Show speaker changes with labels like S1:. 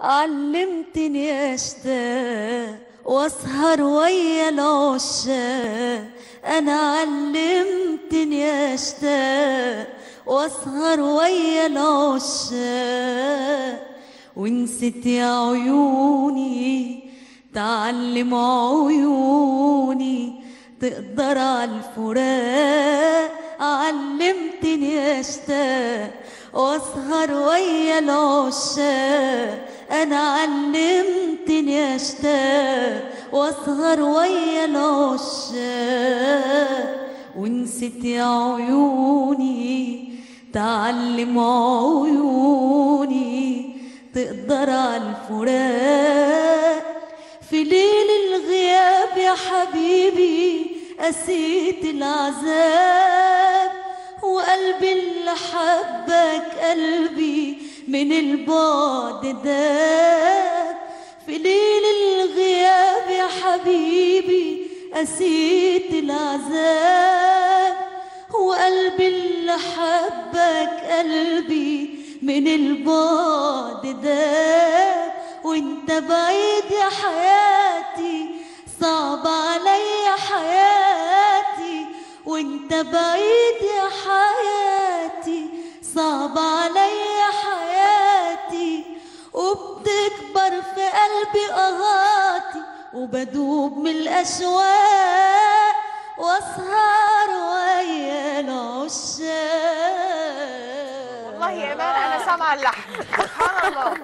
S1: علمتني اشتاق وأسهر ويا العشاق أنا علمتني اشتاق وأسهر ويا العشاق ونسيت يا عيوني تعلم عيوني. تقدر على الفراق علمتني اشتاق وأسهر ويا العشاق أنا علمتني اشتاق واسهر ويا العشاق ونسيت يا عيوني تعلم عيوني تقدر على الفراق. في ليل الغياب يا حبيبي قسيت العذاب. وقلبي اللي حبك قلبي من البعد داب في ليل الغياب يا حبيبي قسيت العذاب. وقلبي اللي حبك قلبي من البعد داب وانت بعيد يا حياتي صعب عليا حياتي. وانت بعيد يا حياتي. قهاتي وبدوب من الأشواق وأسهر ويا العشاق
S2: والله يا ايمان أنا سامعة اللحن. سبحان الله.